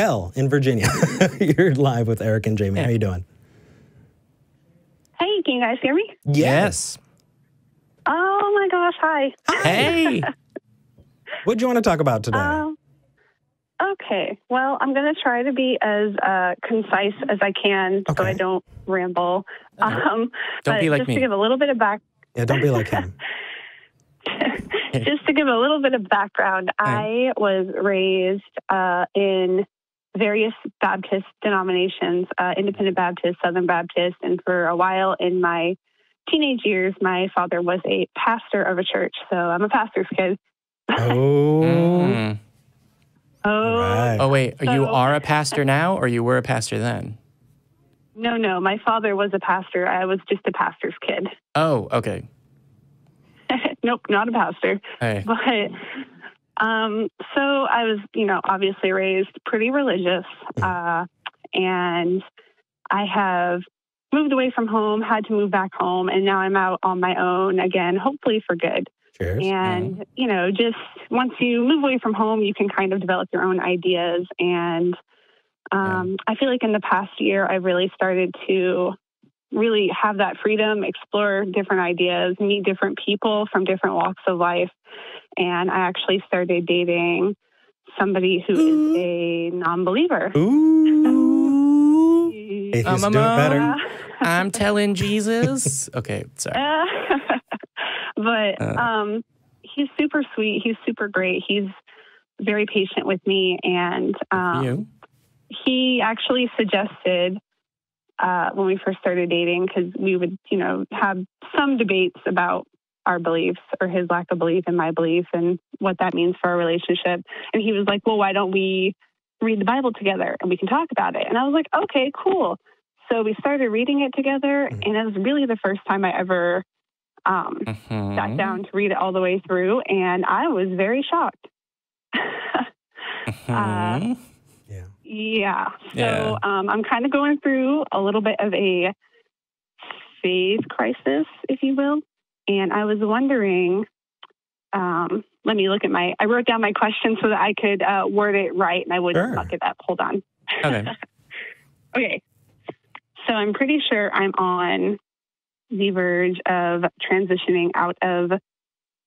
Bell in Virginia. You're live with Eric and Jamie. How are you doing? Hey, can you guys hear me? Yes. Oh my gosh, hi. Hey. what do you want to talk about today? Um, okay, well, I'm going to try to be as uh, concise as I can so I don't ramble. Um, Don't but be like just me. to give a little bit of back, yeah, don't be like him. just to give a little bit of background, I was raised uh, in various Baptist denominations, uh, Independent Baptist, Southern Baptist, and for a while in my teenage years, my father was a pastor of a church. So I'm a pastor's kid. Oh, Mm. Oh, right. Oh wait, you are a pastor now, or you were a pastor then? no, no. My father was a pastor. I was just a pastor's kid. Oh, okay. nope, not a pastor. Hey. But um, so I was, you know, obviously raised pretty religious, uh, and I have moved away from home, had to move back home, and now I'm out on my own again, hopefully for good. Cheers. And, you know, just once you move away from home, you can kind of develop your own ideas. And um, I feel like in the past year, I've really started to really have that freedom, explore different ideas, meet different people from different walks of life. And I actually started dating somebody who is a non believer. Ooh. Atheists Um, do it better. I'm telling Jesus. Okay, sorry. but Uh. um, he's super sweet. He's super great. He's very patient with me, and um, you. he actually suggested uh, when we first started dating because we would, you know, have some debates about our beliefs or his lack of belief in my belief and what that means for our relationship. And he was like, "Well, why don't we read the Bible together and we can talk about it?" And I was like, "Okay, cool." So we started reading it together, Mhm. and it was really the first time I ever um, Mhm. sat down to read it all the way through, and I was very shocked. Mhm. Yeah. yeah. So Yeah. Um, I'm kind of going through a little bit of a faith crisis, if you will. And I was wondering, um, let me look at my, I wrote down my question so that I could uh, word it right and I wouldn't Sure. fuck it up. Hold on. okay. Okay. So I'm pretty sure I'm on the verge of transitioning out of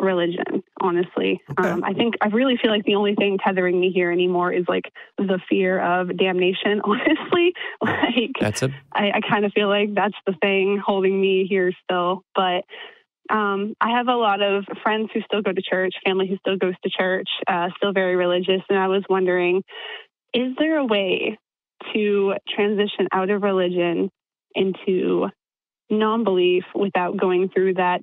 religion, honestly. Okay. Um, I think I really feel like the only thing tethering me here anymore is like the fear of damnation, honestly. like, That's a I, I kind of feel like that's the thing holding me here still. But um, I have a lot of friends who still go to church, family who still goes to church, uh, still very religious. And I was wondering, is there a way to transition out of religion into non belief without going through that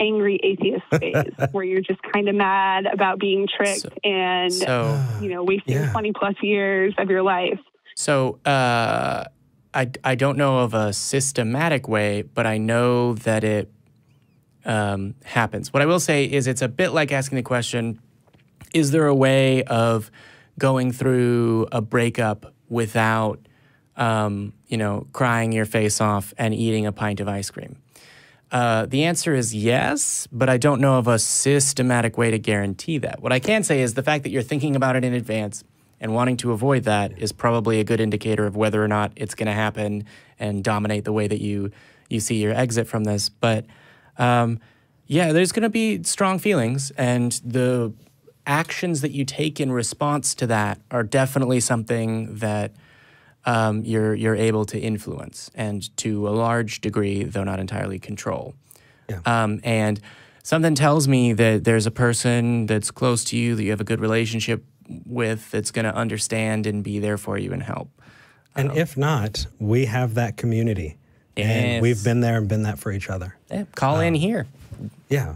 angry atheist phase where you're just kind of mad about being tricked So- and, so you know, wasting Yeah. 20 plus years of your life? so uh I I don't know of a systematic way, but I know that it um, happens. What I will say is it's a bit like asking the question is there a way of going through a breakup without um, you know crying your face off and eating a pint of ice cream? Uh, the answer is yes but i don't know of a systematic way to guarantee that. What i can say is the fact that you're thinking about it in advance and wanting to avoid that is probably a good indicator of whether or not it's going to happen and dominate the way that you you see your exit from this. But um, yeah, there's going to be strong feelings, and the actions that you take in response to that are definitely something that um, you're you're able to influence and to a large degree, though not entirely control. Yeah. Um, and something tells me that there's a person that's close to you that you have a good relationship with that's going to understand and be there for you and help. And if not, we have that community. And Yes. we've been there and been that for each other. Eh, call in here. Yeah.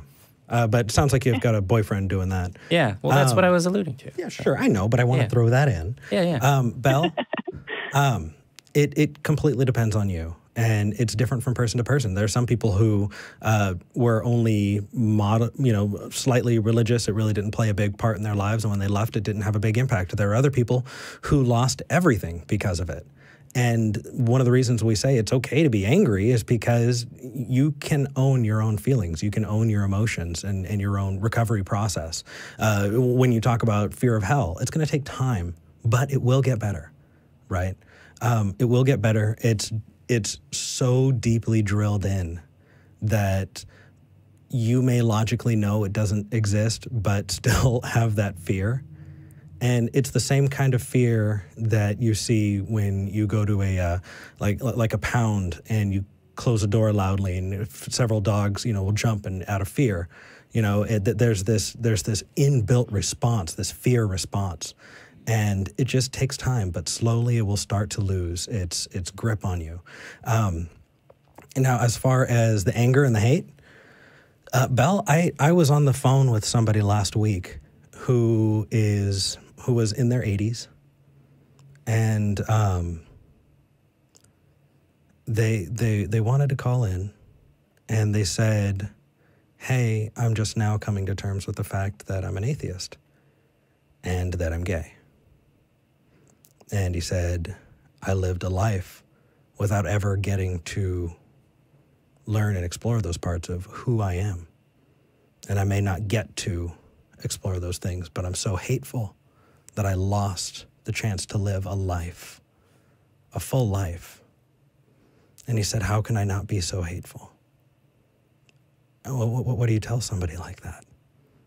Uh, but it sounds like you've got a boyfriend doing that. Yeah, well, that's what Um, I was alluding to. Yeah, sure. I know, but I want to Yeah. throw that in. Yeah, yeah. Um, Bell, um, it, it completely depends on you. And it's different from person to person. There are some people who uh, were only mod- you know, slightly religious. It really didn't play a big part in their lives. And when they left, it didn't have a big impact. There are other people who lost everything because of it. And one of the reasons we say it's okay to be angry is because you can own your own feelings, you can own your emotions and, and your own recovery process. Uh, when you talk about fear of hell, it's going to take time but it will get better, right? Um, it will get better. It's it's so deeply drilled in that you may logically know it doesn't exist, but still have that fear. And it's the same kind of fear that you see when you go to a uh, like like a pound and you close the door loudly, and several dogs, you know, will jump and out of fear. You know, it, there's this there's this inbuilt response, this fear response, and it just takes time, but slowly it will start to lose its its grip on you. Um, now, as far as the anger and the hate, uh, Bell, I, I was on the phone with somebody last week who is who was in their 80s, and um, they they they wanted to call in, and they said, "Hey, I'm just now coming to terms with the fact that I'm an atheist, and that I'm gay." And he said, "I lived a life without ever getting to." learn and explore those parts of who I am. And I may not get to explore those things, but I'm so hateful that I lost the chance to live a life, a full life. And he said, How can I not be so hateful? What, what, what do you tell somebody like that?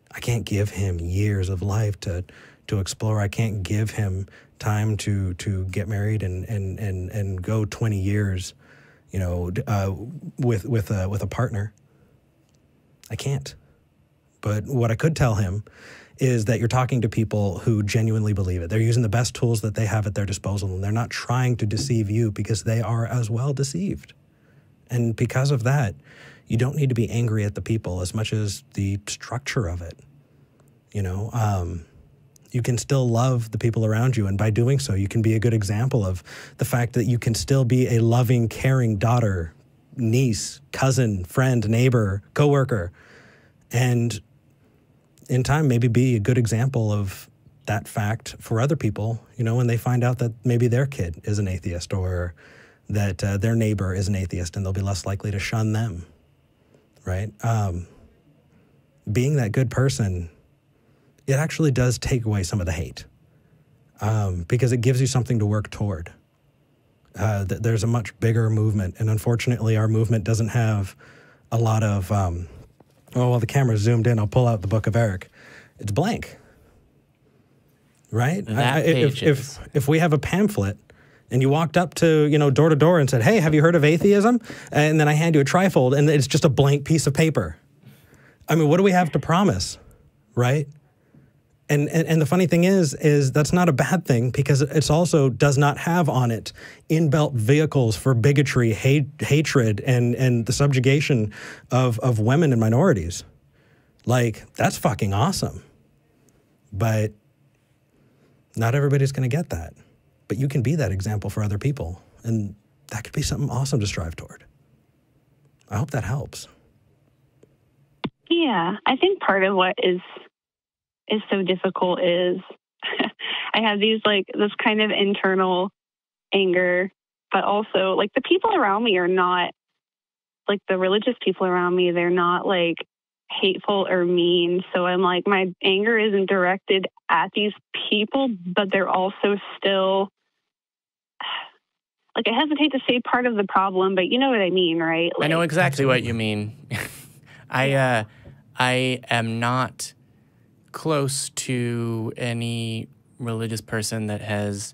I can't give him years of life to, to explore. I can't give him time to, to get married and, and, and, and go 20 years you know, uh, with with a with a partner. I can't. But what I could tell him is that you're talking to people who genuinely believe it. They're using the best tools that they have at their disposal, and they're not trying to deceive you because they are as well deceived. And because of that, you don't need to be angry at the people as much as the structure of it. You know, um, you can still love the people around you. And by doing so, you can be a good example of the fact that you can still be a loving, caring daughter, niece, cousin, friend, neighbor, coworker. And in time, maybe be a good example of that fact for other people, you know, when they find out that maybe their kid is an atheist or that uh, their neighbor is an atheist and they'll be less likely to shun them, right? Um, being that good person it actually does take away some of the hate um, because it gives you something to work toward. Uh, th- there's a much bigger movement, and unfortunately, our movement doesn't have a lot of. Um, oh, well, the camera's zoomed in. I'll pull out the Book of Eric. It's blank, right? That I, if, if if we have a pamphlet and you walked up to you know door to door and said, "Hey, have you heard of atheism?" and then I hand you a trifold, and it's just a blank piece of paper. I mean, what do we have to promise, right? And, and, and the funny thing is, is that's not a bad thing because it's also does not have on it inbuilt vehicles for bigotry, hate, hatred, and and the subjugation of of women and minorities. Like that's fucking awesome. But not everybody's going to get that. But you can be that example for other people, and that could be something awesome to strive toward. I hope that helps. Yeah, I think part of what is is so difficult is I have these like this kind of internal anger, but also like the people around me are not like the religious people around me, they're not like hateful or mean. So I'm like, my anger isn't directed at these people, but they're also still like I hesitate to say part of the problem, but you know what I mean, right? Like, I know exactly what you mean. I uh I am not close to any religious person that has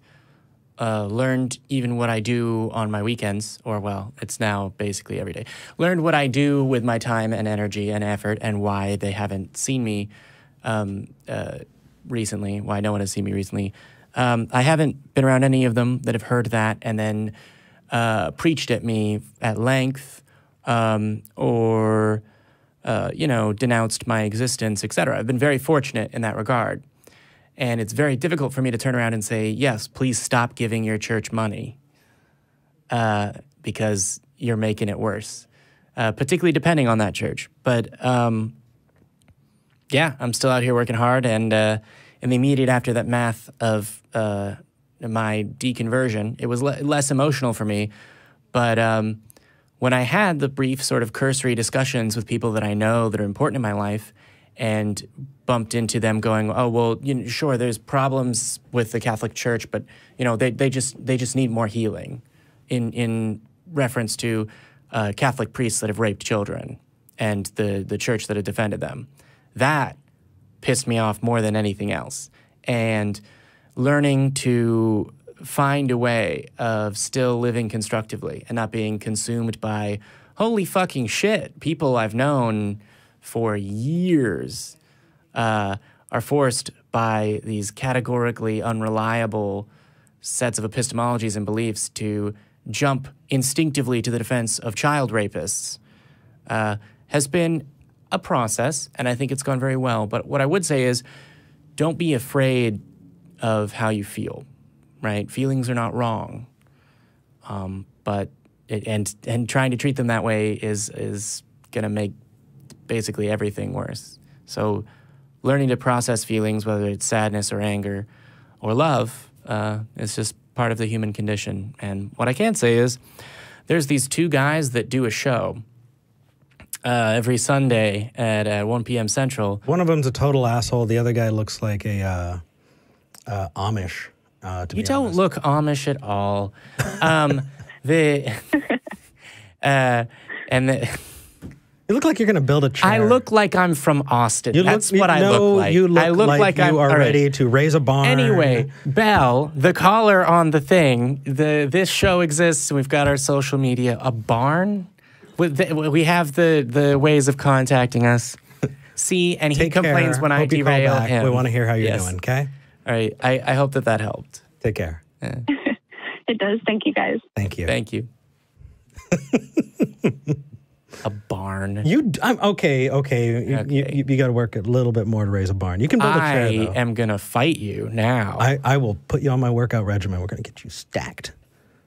uh, learned even what I do on my weekends, or well, it's now basically every day. Learned what I do with my time and energy and effort, and why they haven't seen me um, uh, recently. Why no one has seen me recently. Um, I haven't been around any of them that have heard that and then uh, preached at me at length, um, or uh, you know, denounced my existence, etc. I've been very fortunate in that regard. And it's very difficult for me to turn around and say, yes, please stop giving your church money uh, because you're making it worse, uh, particularly depending on that church. But um, yeah, I'm still out here working hard. And uh, in the immediate after that math of uh, my deconversion, it was le- less emotional for me. But um, when I had the brief sort of cursory discussions with people that I know that are important in my life, and bumped into them going, "Oh well, you know, sure, there's problems with the Catholic Church, but you know, they, they just they just need more healing," in in reference to uh, Catholic priests that have raped children and the the church that had defended them. That pissed me off more than anything else, and learning to find a way of still living constructively and not being consumed by holy fucking shit people I've known for years uh, are forced by these categorically unreliable sets of epistemologies and beliefs to jump instinctively to the defense of child rapists uh, has been a process, and I think it's gone very well. But what I would say is don't be afraid of how you feel, right? Feelings are not wrong. Um, but it, and and trying to treat them that way is is going to make basically everything worse. So learning to process feelings, whether it's sadness or anger or love, uh, is just part of the human condition. And what I can say is there's these two guys that do a show uh, every Sunday at uh, 1 p.m. Central. One of them's a total asshole. The other guy looks like a uh, uh, Amish. Uh, to You don't honest. look Amish at all. Um, the uh, and the, You look like you're going to build a chair. I look like I'm from Austin. You That's what I no, look like. You look I look like, like, you I'm are right. ready to raise a barn. Anyway, Bell, the caller on the thing, the this show exists. and We've got our social media. A barn. With we have the the ways of contacting us. See, and he complains care. when I Hope derail him. We want to hear how you're Yes. doing. Okay. All right. I, I hope that that helped. Take care. It does. Thank you guys. Thank you. Thank you. a barn. You I'm, okay. Okay, you, you, Okay. you, you got to work a little bit more to raise a barn. You can build a chair I am gonna fight you now. I, I will put you on my workout regimen. We're gonna get you stacked.